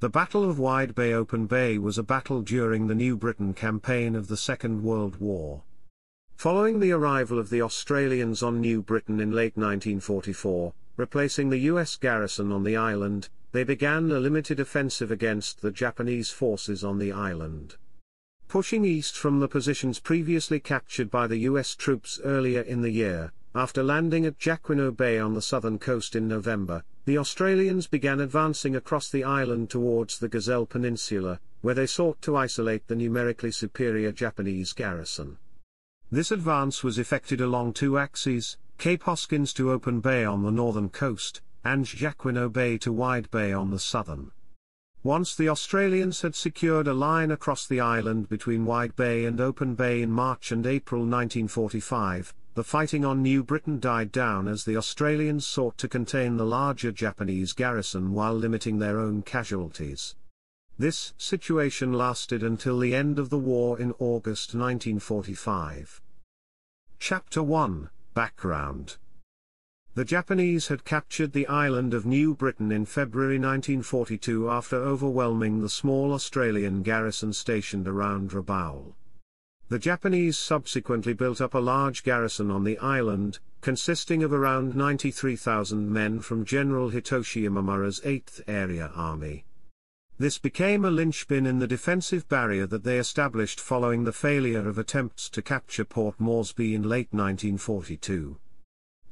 The Battle of Wide Bay Open Bay was a battle during the New Britain campaign of the Second World War. Following the arrival of the Australians on New Britain in late 1944, replacing the US garrison on the island, they began a limited offensive against the Japanese forces on the island. Pushing east from the positions previously captured by the US troops earlier in the year, after landing at Jacquinot Bay on the southern coast in November, the Australians began advancing across the island towards the Gazelle Peninsula, where they sought to isolate the numerically superior Japanese garrison. This advance was effected along two axes, Cape Hoskins to Open Bay on the northern coast, and Jacquinot Bay to Wide Bay on the southern. Once the Australians had secured a line across the island between Wide Bay and Open Bay in March and April 1945, the fighting on New Britain died down as the Australians sought to contain the larger Japanese garrison while limiting their own casualties. This situation lasted until the end of the war in August 1945. Chapter 1 Background The Japanese had captured the island of New Britain in February 1942 after overwhelming the small Australian garrison stationed around Rabaul. The Japanese subsequently built up a large garrison on the island, consisting of around 93,000 men from General Hitoshi Imamura's 8th Area Army. This became a linchpin in the defensive barrier that they established following the failure of attempts to capture Port Moresby in late 1942.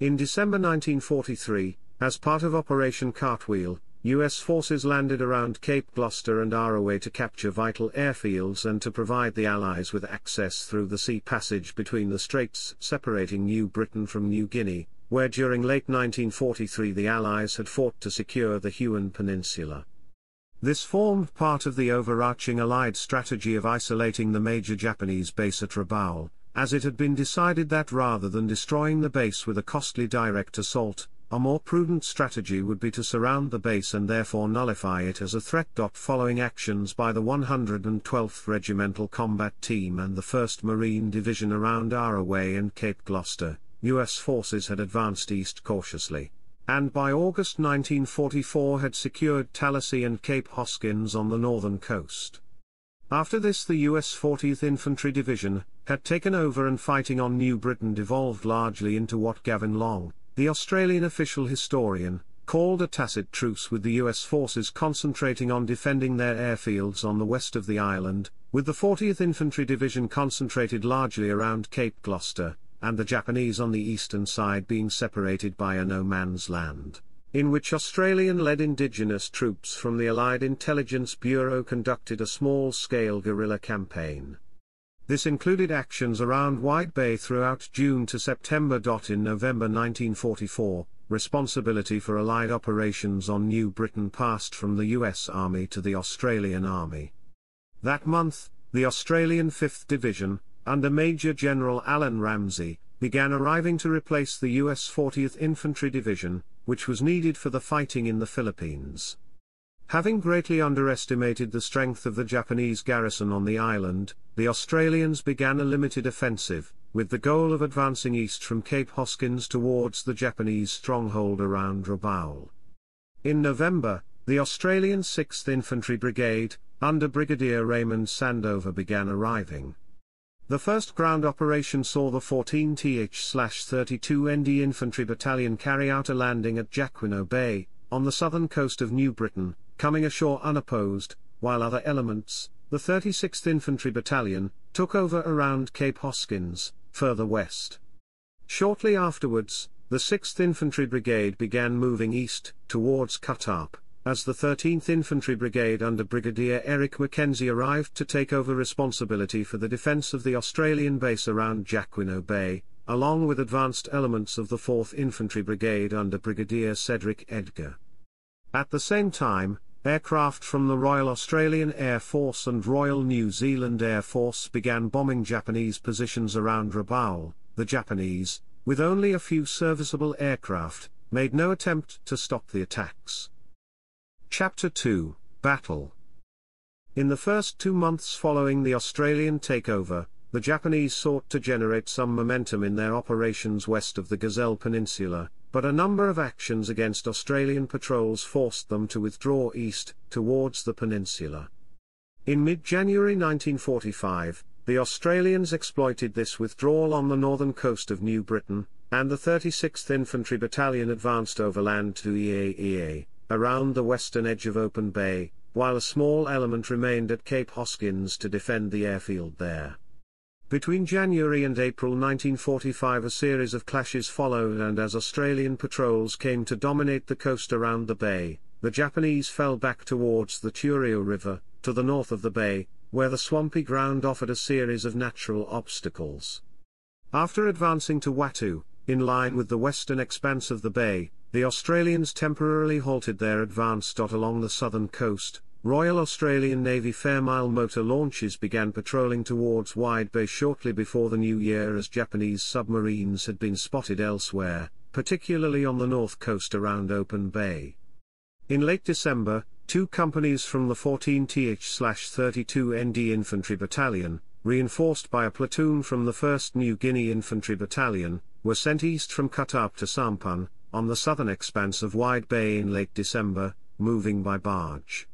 In December 1943, as part of Operation Cartwheel, U.S. forces landed around Cape Gloucester and Arawe to capture vital airfields and to provide the Allies with access through the sea passage between the straits separating New Britain from New Guinea, where during late 1943 the Allies had fought to secure the Huon Peninsula. This formed part of the overarching Allied strategy of isolating the major Japanese base at Rabaul, as it had been decided that rather than destroying the base with a costly direct assault, a more prudent strategy would be to surround the base and therefore nullify it as a threat. Following actions by the 112th Regimental Combat Team and the 1st Marine Division around Arawe and Cape Gloucester, U.S. forces had advanced east cautiously, and by August 1944 had secured Talasea and Cape Hoskins on the northern coast. After this the U.S. 40th Infantry Division, had taken over and fighting on New Britain devolved largely into what Gavin Long, the Australian official historian, called a tacit truce with the US forces concentrating on defending their airfields on the west of the island, with the 40th Infantry Division concentrated largely around Cape Gloucester, and the Japanese on the eastern side being separated by a no man's land, in which Australian-led indigenous troops from the Allied Intelligence Bureau conducted a small-scale guerrilla campaign. This included actions around White Bay throughout June to September. In November 1944, responsibility for Allied operations on New Britain passed from the US Army to the Australian Army. That month, the Australian 5th Division, under Major General Alan Ramsay, began arriving to replace the US 40th Infantry Division, which was needed for the fighting in the Philippines. Having greatly underestimated the strength of the Japanese garrison on the island, the Australians began a limited offensive, with the goal of advancing east from Cape Hoskins towards the Japanese stronghold around Rabaul. In November, the Australian 6th Infantry Brigade, under Brigadier Raymond Sandover began arriving. The first ground operation saw the 14th-32 ND Infantry Battalion carry out a landing at Jacquinot Bay, on the southern coast of New Britain, coming ashore unopposed, while other elements, the 36th Infantry Battalion, took over around Cape Hoskins, further west. Shortly afterwards, the 6th Infantry Brigade began moving east, towards Cuttack, as the 13th Infantry Brigade under Brigadier Eric Mackenzie arrived to take over responsibility for the defence of the Australian base around Jacquinot Bay, along with advanced elements of the 4th Infantry Brigade under Brigadier Cedric Edgar. At the same time, Aircraft from the Royal Australian Air Force and Royal New Zealand Air Force began bombing Japanese positions around Rabaul. The Japanese, with only a few serviceable aircraft, made no attempt to stop the attacks. Chapter 2 Battle In the first two months following the Australian takeover, the Japanese sought to generate some momentum in their operations west of the Gazelle Peninsula, but a number of actions against Australian patrols forced them to withdraw east, towards the peninsula. In mid-January 1945, the Australians exploited this withdrawal on the northern coast of New Britain, and the 36th Infantry Battalion advanced overland to EAEA, around the western edge of Open Bay, while a small element remained at Cape Hoskins to defend the airfield there. Between January and April 1945 a series of clashes followed and as Australian patrols came to dominate the coast around the bay, the Japanese fell back towards the Turio River, to the north of the bay, where the swampy ground offered a series of natural obstacles. After advancing to Watu, in line with the western expanse of the bay, the Australians temporarily halted their advance. Along the southern coast, Royal Australian Navy Fairmile motor launches began patrolling towards Wide Bay shortly before the new year as Japanese submarines had been spotted elsewhere, particularly on the north coast around Open Bay. In late December, two companies from the 14th-32 ND Infantry Battalion, reinforced by a platoon from the 1st New Guinea Infantry Battalion, were sent east from Kutap to Sampan, on the southern expanse of Wide Bay in late December, moving by barge.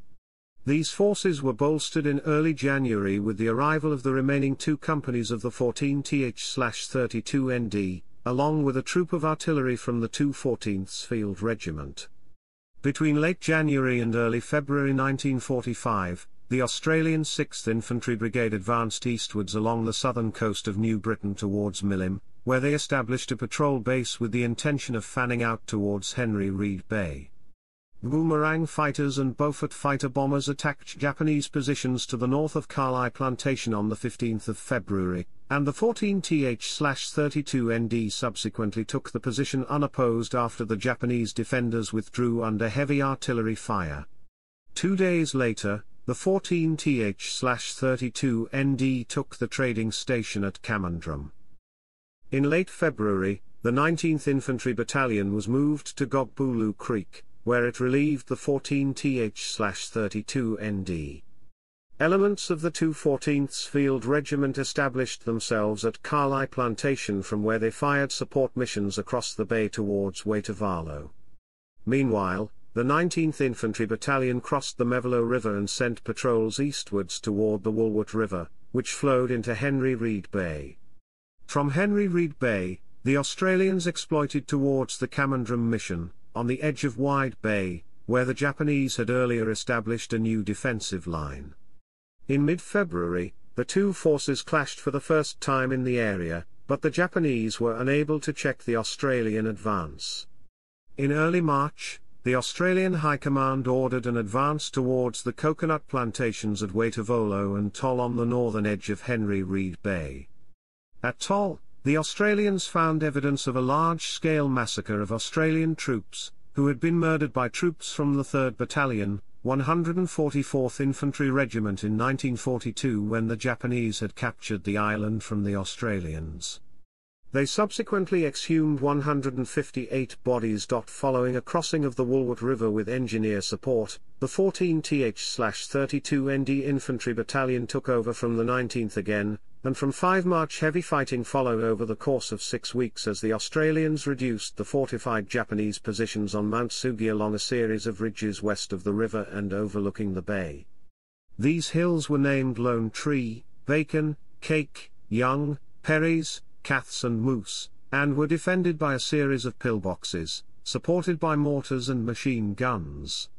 These forces were bolstered in early January with the arrival of the remaining two companies of the 14th-32 ND, along with a troop of artillery from the 214th Field Regiment. Between late January and early February 1945, the Australian 6th Infantry Brigade advanced eastwards along the southern coast of New Britain towards Milim, where they established a patrol base with the intention of fanning out towards Henry Reed Bay. Boomerang fighters and Beaufort fighter bombers attacked Japanese positions to the north of Kalai Plantation on the 15th of February, and the 14th-32 ND subsequently took the position unopposed after the Japanese defenders withdrew under heavy artillery fire. Two days later, the 14th-32 ND took the trading station at Kamandram. In late February, the 19th Infantry Battalion was moved to Gogbulu Creek, where it relieved the 14th-32 ND. Elements of the 214th Field Regiment established themselves at Kalai Plantation from where they fired support missions across the bay towards Waitavalo. Meanwhile, the 19th Infantry Battalion crossed the Mevalo River and sent patrols eastwards toward the Woolwert River, which flowed into Henry Reed Bay. From Henry Reed Bay, the Australians exploited towards the Kamandram mission, on the edge of Wide Bay, where the Japanese had earlier established a new defensive line. In mid-February, the two forces clashed for the first time in the area, but the Japanese were unable to check the Australian advance. In early March, the Australian High Command ordered an advance towards the coconut plantations at Waitavalo and Tol on the northern edge of Henry Reed Bay. At Tol, the Australians found evidence of a large-scale massacre of Australian troops, who had been murdered by troops from the 3rd Battalion, 144th Infantry Regiment in 1942 when the Japanese had captured the island from the Australians. They subsequently exhumed 158 bodies. Following a crossing of the Woolwert River with engineer support, the 14th-32 ND Infantry Battalion took over from the 19th again, and from 5 March heavy fighting followed over the course of six weeks as the Australians reduced the fortified Japanese positions on Mount Sugi along a series of ridges west of the river and overlooking the bay. These hills were named Lone Tree, Bacon, Cake, Young, Perry's, Caths and Moose, and were defended by a series of pillboxes, supported by mortars and machine guns.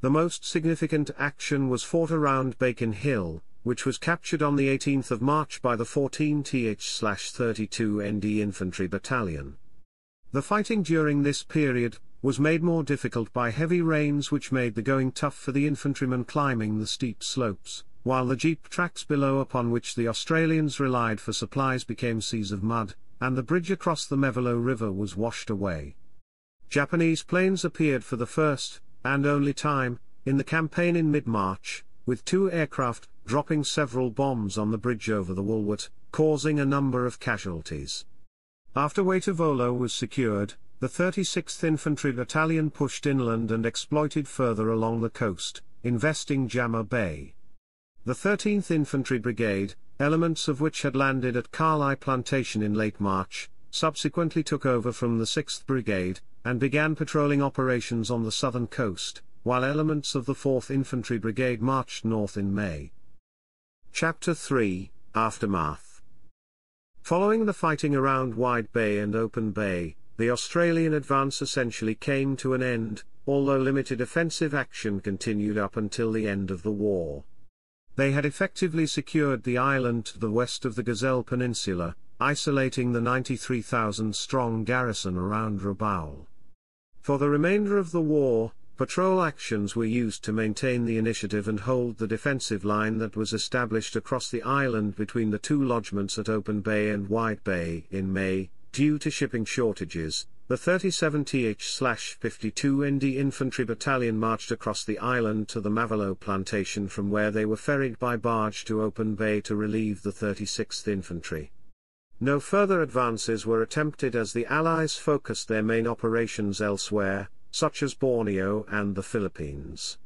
The most significant action was fought around Bacon Hill, which was captured on the 18th of March by the 14th-32 ND Infantry Battalion. The fighting during this period was made more difficult by heavy rains which made the going tough for the infantrymen climbing the steep slopes, while the jeep tracks below upon which the Australians relied for supplies became seas of mud, and the bridge across the Mevalo River was washed away. Japanese planes appeared for the first, and only time, in the campaign in mid-March, with two aircraft dropping several bombs on the bridge over the Woolwert, causing a number of casualties. After Waitavalo was secured, the 36th Infantry Battalion pushed inland and exploited further along the coast, investing Jama Bay. The 13th Infantry Brigade, elements of which had landed at Kalai Plantation in late March, subsequently took over from the 6th Brigade, and began patrolling operations on the southern coast, while elements of the 4th Infantry Brigade marched north in May. Chapter 3 Aftermath Following the fighting around Wide Bay and Open Bay, the Australian advance essentially came to an end, although limited offensive action continued up until the end of the war. They had effectively secured the island to the west of the Gazelle Peninsula, isolating the 93,000-strong garrison around Rabaul. For the remainder of the war, patrol actions were used to maintain the initiative and hold the defensive line that was established across the island between the two lodgements at Open Bay and Wide Bay in May, due to shipping shortages, the 37th-52 ND Infantry Battalion marched across the island to the Mavalo plantation from where they were ferried by barge to Open Bay to relieve the 36th Infantry. No further advances were attempted as the Allies focused their main operations elsewhere, such as Borneo and the Philippines.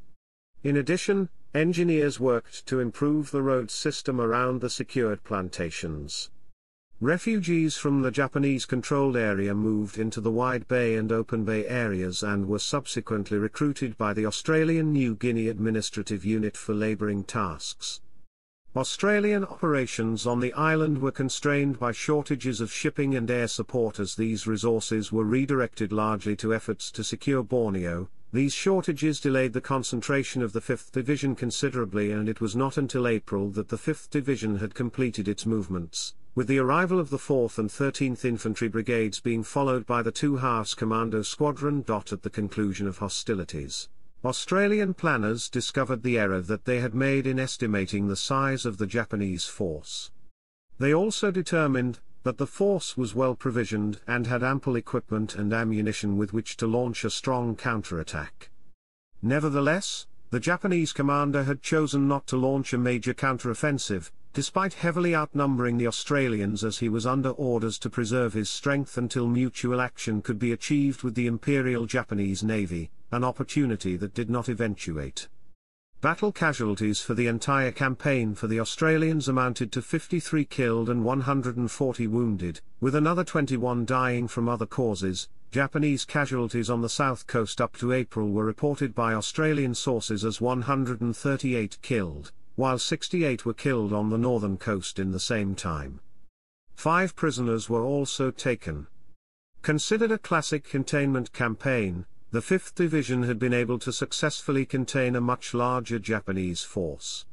In addition, engineers worked to improve the road system around the secured plantations. Refugees from the Japanese-controlled area moved into the Wide Bay and Open Bay areas and were subsequently recruited by the Australian New Guinea Administrative Unit for labouring tasks. Australian operations on the island were constrained by shortages of shipping and air support as these resources were redirected largely to efforts to secure Borneo. These shortages delayed the concentration of the 5th Division considerably and it was not until April that the 5th Division had completed its movements with the arrival of the 4th and 13th Infantry Brigades being followed by the 2 Halves Commando Squadron. At the conclusion of hostilities, Australian planners discovered the error that they had made in estimating the size of the Japanese force. They also determined that the force was well provisioned and had ample equipment and ammunition with which to launch a strong counterattack. Nevertheless, the Japanese commander had chosen not to launch a major counteroffensive, despite heavily outnumbering the Australians as he was under orders to preserve his strength until mutual action could be achieved with the Imperial Japanese Navy, an opportunity that did not eventuate. Battle casualties for the entire campaign for the Australians amounted to 53 killed and 140 wounded, with another 21 dying from other causes. Japanese casualties on the south coast up to April were reported by Australian sources as 138 killed, while 68 were killed on the northern coast in the same time. Five prisoners were also taken. Considered a classic containment campaign, the 5th Division had been able to successfully contain a much larger Japanese force.